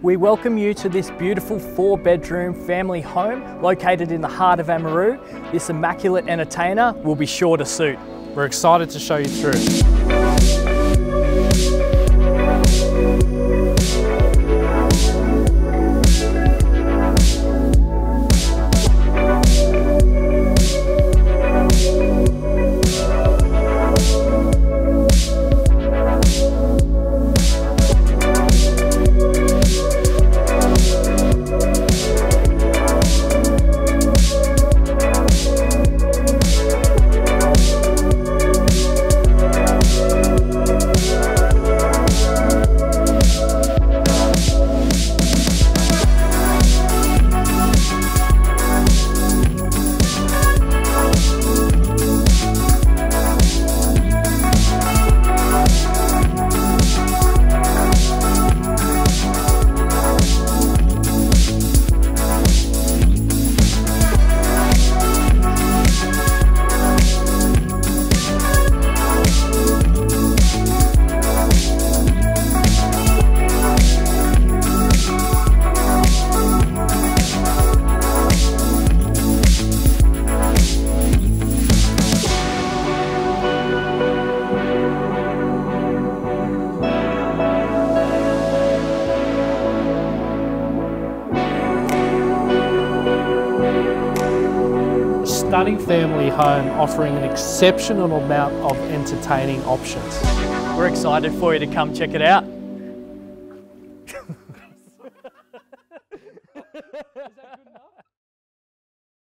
We welcome you to this beautiful four bedroom family home located in the heart of Amaroo. This immaculate entertainer will be sure to suit. We're excited to show you through. Stunning family home offering an exceptional amount of entertaining options. We're excited for you to come check it out.